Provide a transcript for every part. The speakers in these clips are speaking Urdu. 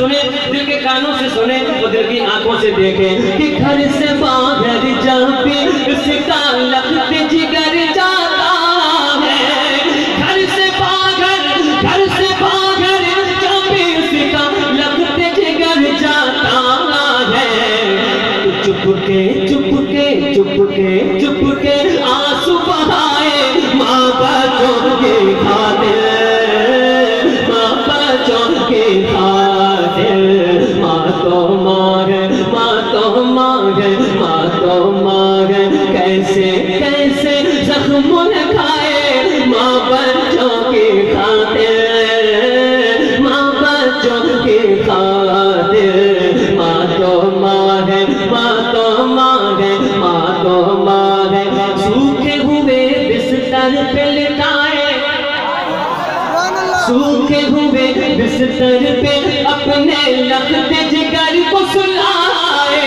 سنے دل کے کانوں سے سنے وہ دل کی آنکھوں سے دیکھیں کہ گھر سے باہر جہاں پہ اس کا لخت جگر جاتا ہے۔ گھر سے باہر گھر سے باہر جہاں پہ اس کا لخت جگر جاتا ہے۔ تو چپ کے چپ کے چپ کے چپ کے سوکھے ہوئے بستر پہ اپنے لخت جگر کو سلائے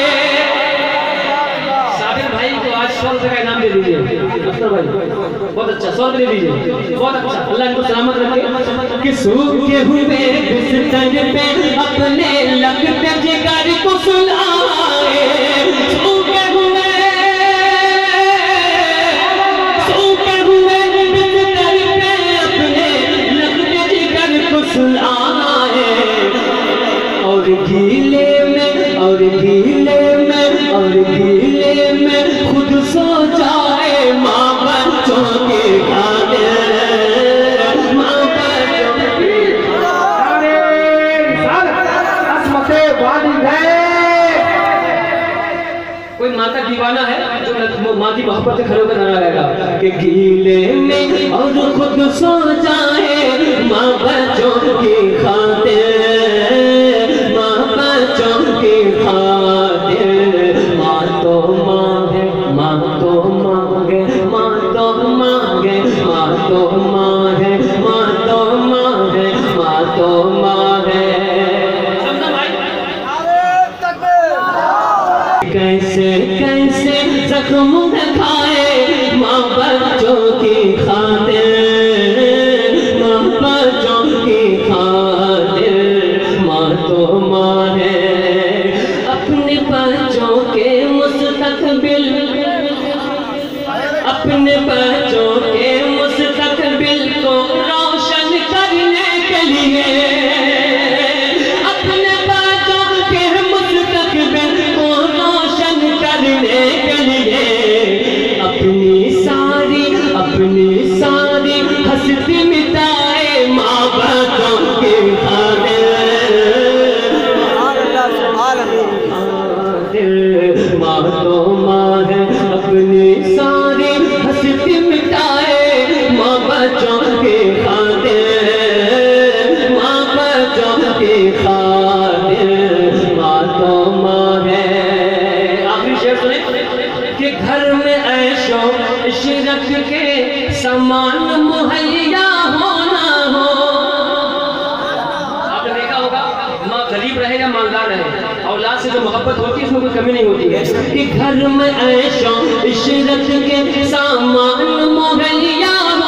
صابر بھائی کو آج کا انعام دے دیجیے افسر بھائی۔ بہت اچھا سوال دے دیجیے۔ بہت اچھا۔ اللہ ان کو سلامت رکھے۔ کہ سوکھے ہوئے جو ماں کی محبت سے کھڑے ہو نعرہ لگائے گا کہ گیلے میں اور خود سو جائے ماں بچوں کی خاطر ماں بچوں کی خاطر۔ ماں تو ماں ہے ماں تو ماں تو ماں ہے ماں تو ماں تو ماں ہے ماں تو کیسے کیسے زخم کھائے ماں بچوں کی خاطر ماں بچوں کی خاطر، ماں تو ماں ہے۔ اپنے بچوں کے مستقبل، اپنے بچوں ماں تو ماں ہے، اپنی ساری ہستی مٹائے۔ ماں بچوں کے خاطر، ماں بچوں کے خاطر ماں تو ماں ہے۔ آخری شعر سنیں کہ گھر میں عیش و عشرت کے سامان مہیا ایماندار ہے اولاد سے جو محبت ہوتی ہے، اس میں کوئی کمی نہیں ہوتی ہے۔ کہ گھر میں عیش عشرت کے سامان مہیا